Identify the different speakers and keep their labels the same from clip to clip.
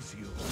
Speaker 1: finds you.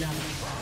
Speaker 1: lado.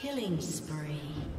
Speaker 1: Killing spree.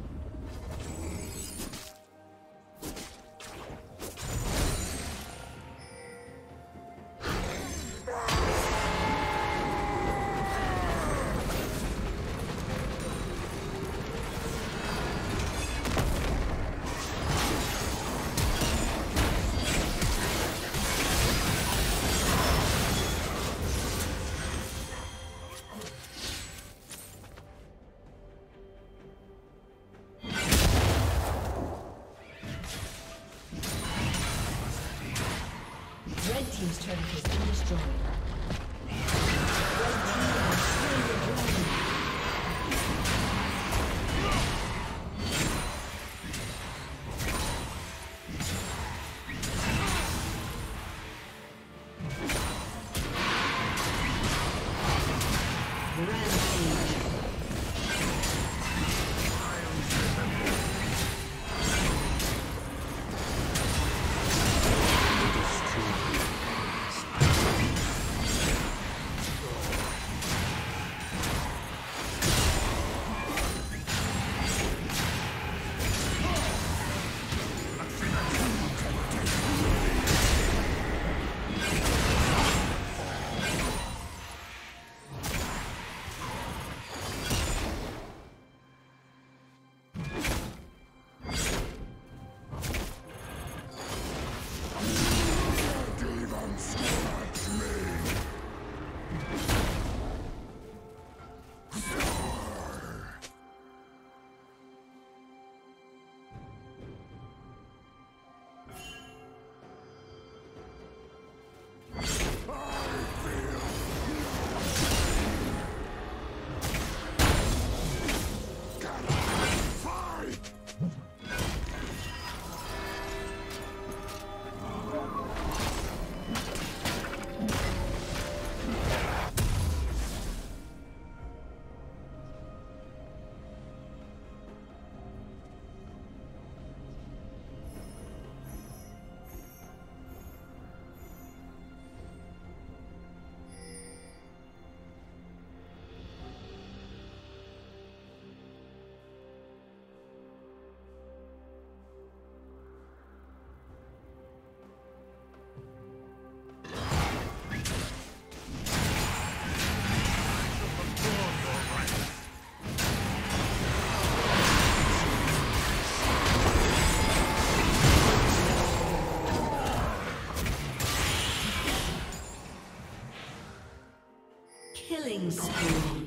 Speaker 1: Spree.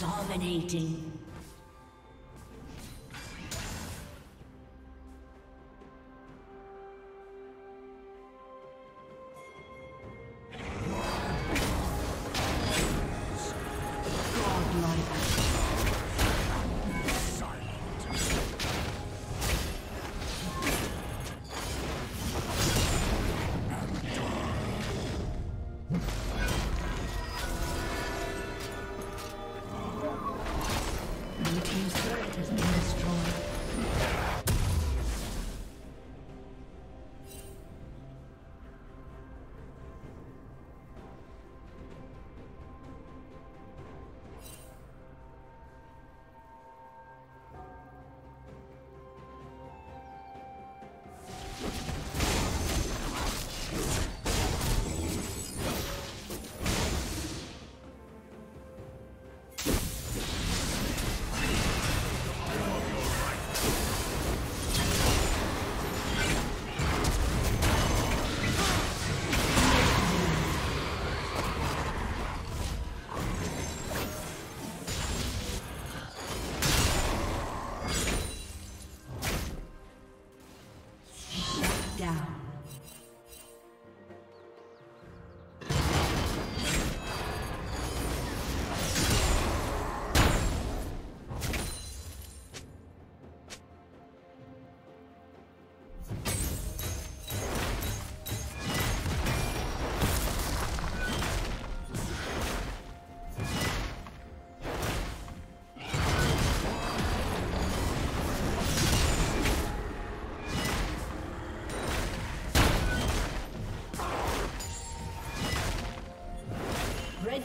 Speaker 1: Dominating.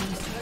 Speaker 2: team's turret.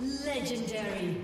Speaker 2: Legendary.